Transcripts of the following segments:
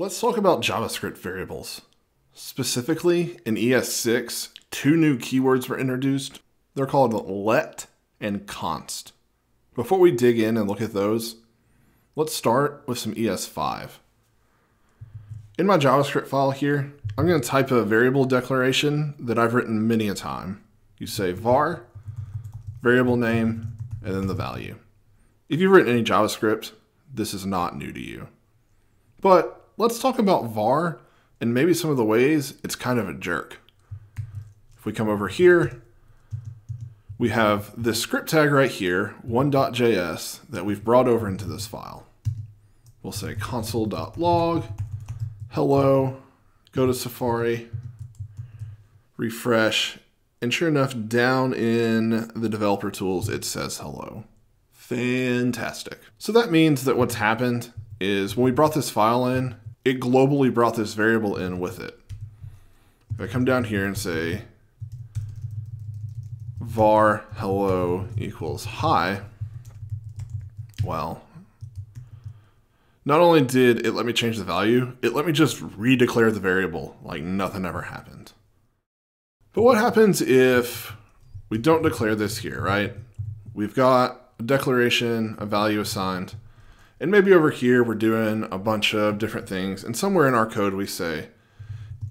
Let's talk about JavaScript variables. Specifically, in ES6, two new keywords were introduced. They're called let and const. Before we dig in and look at those, let's start with some ES5. In my JavaScript file here, I'm going to type a variable declaration that I've written many a time. You say var, variable name, and then the value. If you've written any JavaScript, this is not new to you. But let's talk about var and maybe some of the ways it's kind of a jerk. If we come over here, we have this script tag right here, one.js, that we've brought over into this file. We'll say console.log, hello, go to Safari, refresh, and sure enough, down in the developer tools, it says hello. Fantastic. So that means that what's happened is when we brought this file in, it globally brought this variable in with it. If I come down here and say var hello equals hi, well, not only did it let me change the value, it let me just redeclare the variable like nothing ever happened. But what happens if we don't declare this here, right? We've got a declaration, a value assigned, and maybe over here we're doing a bunch of different things, and somewhere in our code we say,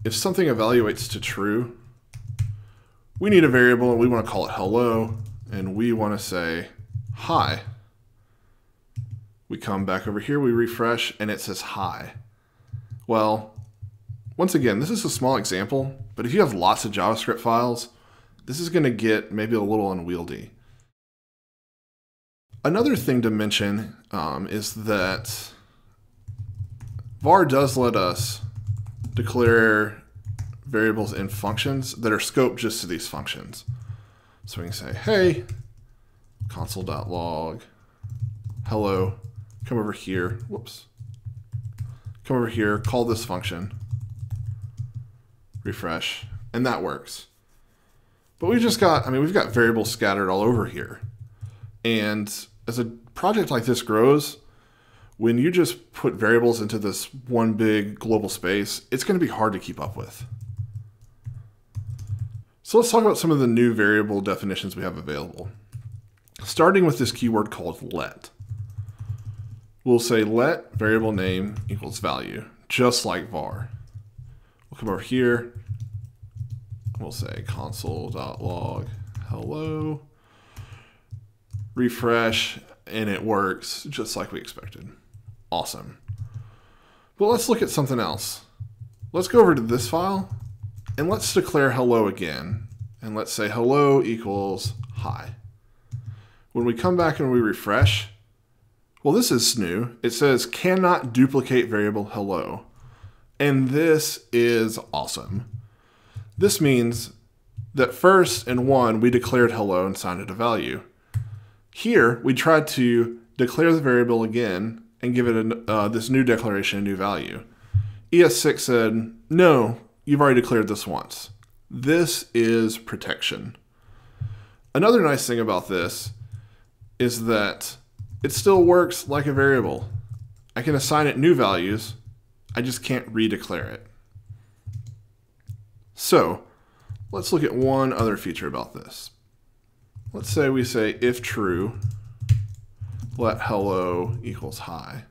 if something evaluates to true, we need a variable and we want to call it hello, and we want to say hi. We come back over here, we refresh, and it says hi. Well, once again, this is a small example, but if you have lots of JavaScript files, this is going to get maybe a little unwieldy. Another thing to mention um, is that var does let us declare variables in functions that are scoped just to these functions. So we can say, hey, console.log, hello, come over here, whoops, come over here, call this function, refresh, and that works. But we've just got, I mean, we've got variables scattered all over here. And as a project like this grows, when you just put variables into this one big global space, it's going to be hard to keep up with. So let's talk about some of the new variable definitions we have available. Starting with this keyword called let. We'll say let variable name equals value, just like var. We'll come over here. We'll say console.log hello refresh, and it works just like we expected. Awesome. But let's look at something else. Let's go over to this file, and let's declare hello again. And let's say hello equals hi. When we come back and we refresh, well, this is new. It says cannot duplicate variable hello. And this is awesome. This means that first in one, we declared hello and signed it a value. Here, we try to declare the variable again and give it uh, this new declaration a new value. ES6 said, no, you've already declared this once. This is protection. Another nice thing about this is that it still works like a variable. I can assign it new values, I just can't redeclare it. So let's look at one other feature about this. Let's say we say if true, let hello equals hi.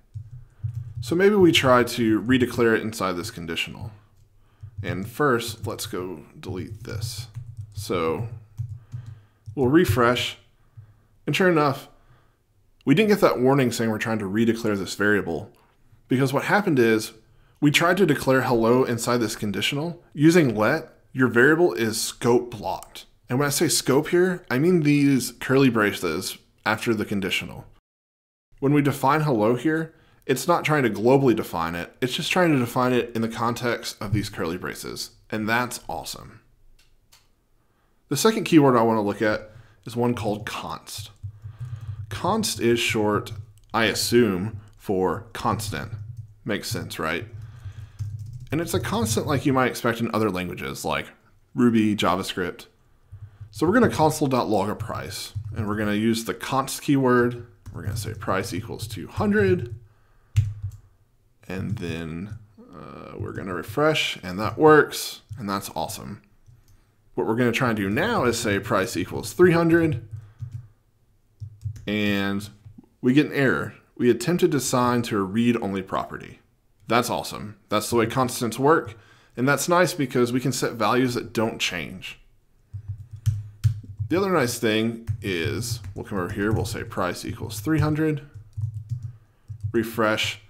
So maybe we try to redeclare it inside this conditional. And first, let's go delete this. So we'll refresh. And sure enough, we didn't get that warning saying we're trying to redeclare this variable because what happened is we tried to declare hello inside this conditional. Using let, your variable is scope blocked. And when I say scope here, I mean these curly braces after the conditional. When we define hello here, it's not trying to globally define it, it's just trying to define it in the context of these curly braces. And that's awesome. The second keyword I want to look at is one called const. Const is short, I assume, for constant. Makes sense, right? And it's a constant like you might expect in other languages like Ruby, JavaScript. So we're going to console.log a price, and we're going to use the const keyword. We're going to say price equals 200, and then Uh, we're going to refresh, and that works, and that's awesome. What we're going to try and do now is say price equals 300, and we get an error. We attempted to assign to a read-only property. That's awesome. That's the way constants work, and that's nice because we can set values that don't change. The other nice thing is we'll come over here, we'll say price equals 300, refresh,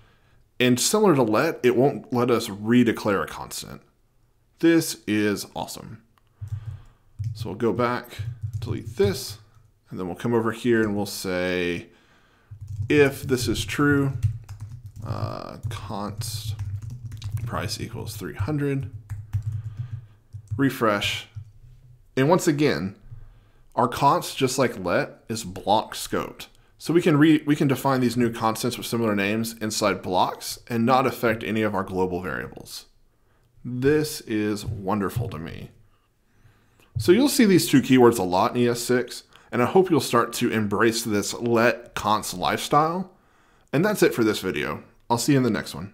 and similar to let, it won't let us redeclare a constant. This is awesome. So we'll go back, delete this, and then we'll come over here and we'll say, if this is true, uh, const price equals 300, refresh, and once again, our const, just like let, is block scoped. So we can re we can define these new constants with similar names inside blocks and not affect any of our global variables. This is wonderful to me. So you'll see these two keywords a lot in ES6, and I hope you'll start to embrace this let const lifestyle. And that's it for this video. I'll see you in the next one.